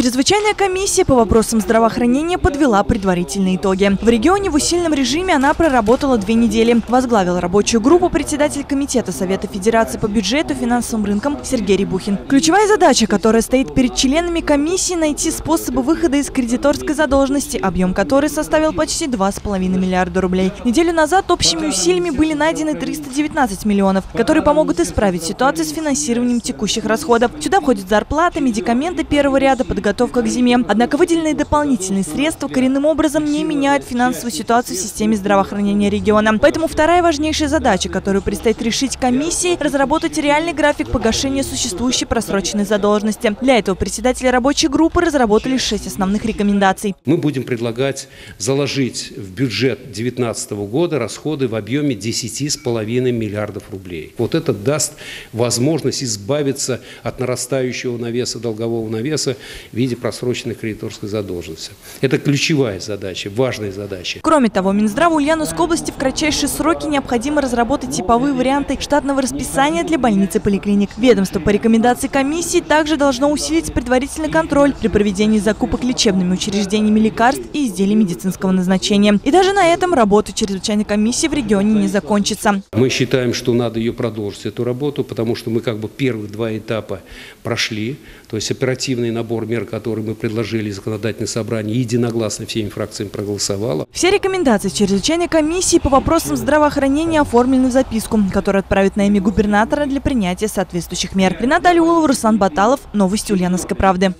Чрезвычайная комиссия по вопросам здравоохранения подвела предварительные итоги. В регионе в усиленном режиме она проработала две недели. Возглавил рабочую группу председатель Комитета Совета Федерации по бюджету и финансовым рынкам Сергей Рябухин. Ключевая задача, которая стоит перед членами комиссии – найти способы выхода из кредиторской задолженности, объем которой составил почти 2,5 миллиарда рублей. Неделю назад общими усилиями были найдены 319 миллионов, которые помогут исправить ситуацию с финансированием текущих расходов. Сюда входят зарплаты, медикаменты первого ряда, подготовка к зиме. Однако выделенные дополнительные средства коренным образом не меняют финансовую ситуацию в системе здравоохранения региона. Поэтому вторая важнейшая задача, которую предстоит решить комиссии, разработать реальный график погашения существующей просроченной задолженности. Для этого председатели рабочей группы разработали шесть основных рекомендаций. Мы будем предлагать заложить в бюджет 2019 года расходы в объеме 10,5 миллиардов рублей. Вот это даст возможность избавиться от нарастающего навеса, долгового навеса в виде просроченной кредиторской задолженности. Это ключевая задача, важная задача. Кроме того, Минздраву Ульяновской области в кратчайшие сроки необходимо разработать типовые варианты штатного расписания для больниц и поликлиник. Ведомство по рекомендации комиссии также должно усилить предварительный контроль при проведении закупок лечебными учреждениями лекарств и изделий медицинского назначения. И даже на этом работа чрезвычайной комиссии в регионе не закончится. Мы считаем, что надо ее продолжить, эту работу, потому что мы как бы первых два этапа прошли. То есть оперативный набор мер, который мы предложили законодательное собрание, единогласно всеми фракциями проголосовало. Все рекомендации чрезвычайной комиссии по вопросам здравоохранения оформлены в записку, которую отправят на имя губернатора для принятия соответствующих мер. Рената Алиулова, Руслан Баталов. Новости Ульяновской правды.